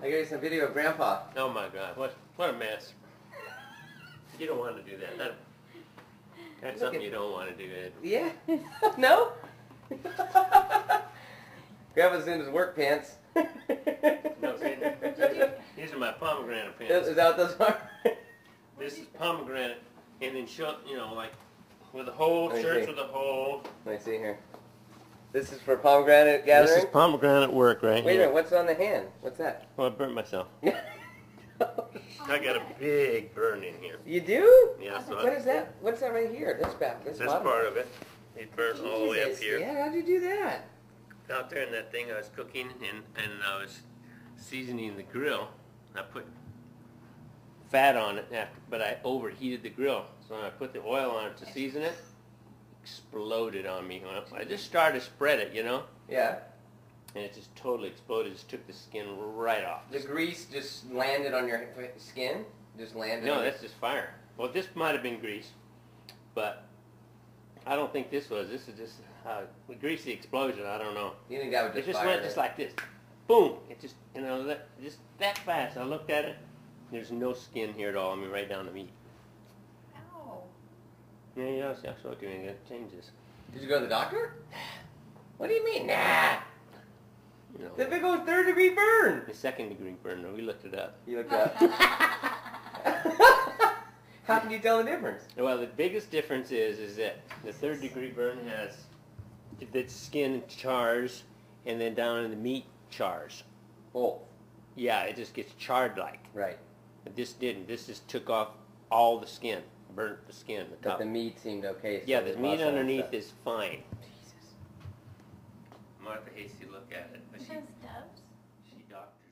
I got you some video of Grandpa. Oh my God, what what a mess. You don't want to do that. that that's Look something at- you don't want to do, Ed. Yeah. no? Grandpa's in his work pants. No, see, these are my pomegranate pants. is that what those are? This is pomegranate, and then you know, like with a hole, Let shirts with a hole. Let me see here. This is for pomegranate gathering? This is pomegranate work right Wait a minute, what's on the hand? What's that? Oh, I burnt myself. Oh, I got a big burn in here. you do? Yeah, so What is that? What's that right here? This back, this This part of it, it burnt all the way up here. Yeah, how'd you do that? Out there in that thing I was cooking and, and I was seasoning the grill. I put fat on it after, but I overheated the grill. So I put the oil on it to season it, exploded on me. I just started to spread it, you know, Yeah. and it just totally exploded. Just took the skin right off. The grease just landed on your skin? Just landed No, that's just fire. Well, this might have been grease, but I don't think this was. This is just uh, a greasy explosion. I don't know. You think that would It just just fire went it? just like this. Boom! It just, you know, that, just that fast. I looked at it. There's no skin here at all. I mean, right down the meat. Yeah, yeah, I'll, I'll show it to you. I gotta change this. Did you go to the doctor? What do you mean, nah? You know, The big old third degree burn. the second degree burn. We looked it up. You looked up. How can you tell the difference? Well, the biggest difference is, is that the third degree burn has the skin chars, and then down in the meat chars. Oh. Yeah, it just gets charred like. Right. But this didn't. This just took off all the skin, burnt the skin. The But the meat seemed okay. so yeah, the meat underneath is fine. Jesus. Martha hates to look at it, but she, She has doves? she doctored.